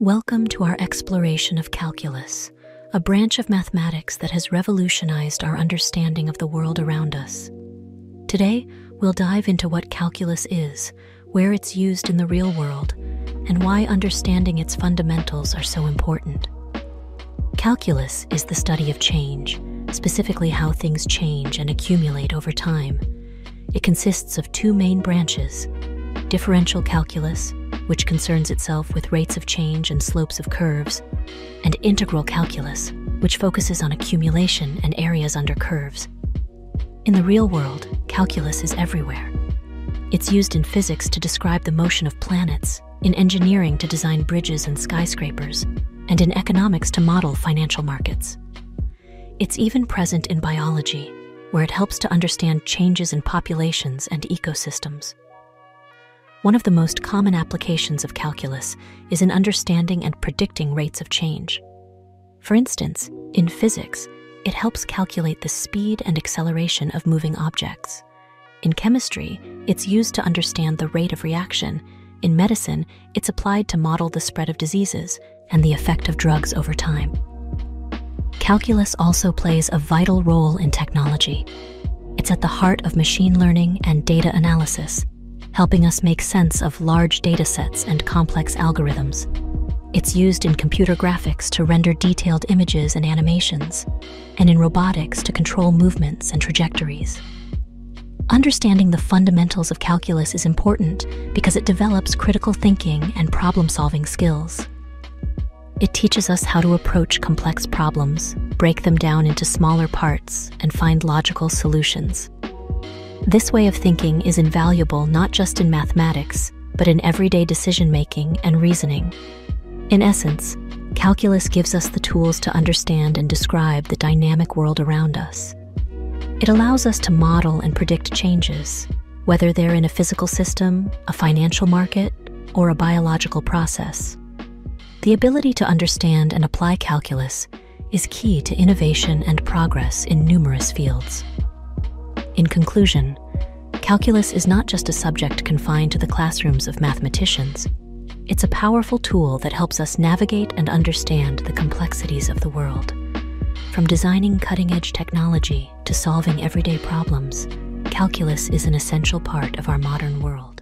Welcome to our exploration of calculus, a branch of mathematics that has revolutionized our understanding of the world around us. Today, we'll dive into what calculus is, where it's used in the real world, and why understanding its fundamentals are so important. Calculus is the study of change, specifically how things change and accumulate over time. It consists of two main branches differential calculus, which concerns itself with rates of change and slopes of curves, and integral calculus, which focuses on accumulation and areas under curves. In the real world, calculus is everywhere. It's used in physics to describe the motion of planets, in engineering to design bridges and skyscrapers, and in economics to model financial markets. It's even present in biology, where it helps to understand changes in populations and ecosystems. One of the most common applications of calculus is in understanding and predicting rates of change. For instance, in physics, it helps calculate the speed and acceleration of moving objects. In chemistry, it's used to understand the rate of reaction. In medicine, it's applied to model the spread of diseases and the effect of drugs over time. Calculus also plays a vital role in technology. It's at the heart of machine learning and data analysis helping us make sense of large data sets and complex algorithms. It's used in computer graphics to render detailed images and animations, and in robotics to control movements and trajectories. Understanding the fundamentals of calculus is important because it develops critical thinking and problem solving skills. It teaches us how to approach complex problems, break them down into smaller parts, and find logical solutions. This way of thinking is invaluable not just in mathematics, but in everyday decision making and reasoning. In essence, calculus gives us the tools to understand and describe the dynamic world around us. It allows us to model and predict changes, whether they're in a physical system, a financial market, or a biological process. The ability to understand and apply calculus is key to innovation and progress in numerous fields. In conclusion, calculus is not just a subject confined to the classrooms of mathematicians. It's a powerful tool that helps us navigate and understand the complexities of the world. From designing cutting edge technology to solving everyday problems, calculus is an essential part of our modern world.